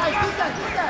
Vai, fica, fica!